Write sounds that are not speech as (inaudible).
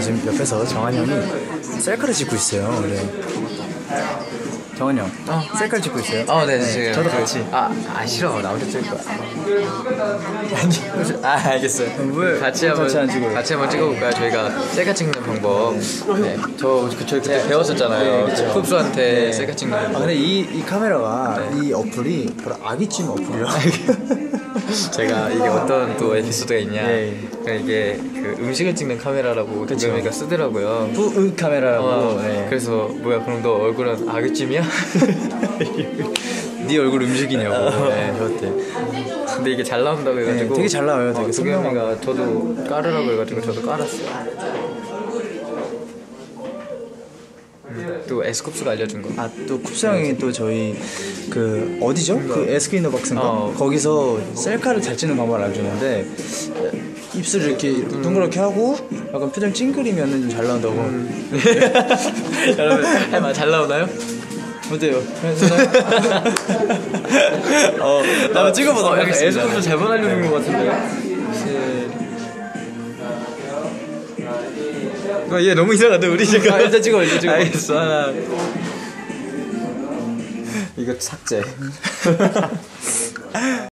아, 지금 옆에서 정한 형이 셀카를 찍고 있어요. 네. 정한 형, 어. 셀카를 찍고 있어요. 어, 네, 지금. 저도 그- 같이. 아, 아, 싫어. 나 혼자 찍을 거야. 아, 알겠어요. 왜? 같이 한번, 찍어요? 같이 한번 찍어볼까요? 저희가 셀카 찍는 방법. 네. 저, 그, 저희 그때 배웠었잖아요. 쿱스한테 셀카 찍는 아. 근데 이, 이 카메라가, 이 어플이 바로 아기찜 어플이라. (laughs) (laughs) 제가 이게 어떤 또 에피소드가 있냐. 네. 그러니까 이게 그 음식을 찍는 카메라라고 도겸이가 쓰더라고요. food 카메라라고. 어, 네. 그래서 뭐야 그럼 너 얼굴은 아귀찜이야? (laughs) 네 얼굴 음식이냐고. 네. 저한테. 근데 이게 잘 나온다고 해가지고 네, 되게 잘 나와요. 되게 어, 도겸이가 저도 깔으라고 해가지고 저도 깔았어요 음, 또 에스쿱스가 알려준 거 아, 또 쿱스 형이 또 저희 그 어디죠? 그 에스크 인더 박스인가? 어. 거기서 셀카를 잘 찍는 방법을 알려주는데 입술을 이렇게 동그랗게 하고 약간 표정 찡그리면은 잘 나온다고. (laughs) 여러분 해봐 잘 나오나요? 어때요? (laughs) 어, 나 한번 찍어보도록 약간 하겠습니다. 에스쿱스 알려준 것 같은데 아, 얘 너무 이상한데 우리 지금. 아, 일단 찍어, 일단 찍어. 알겠어. 하나 이거 삭제 (laughs)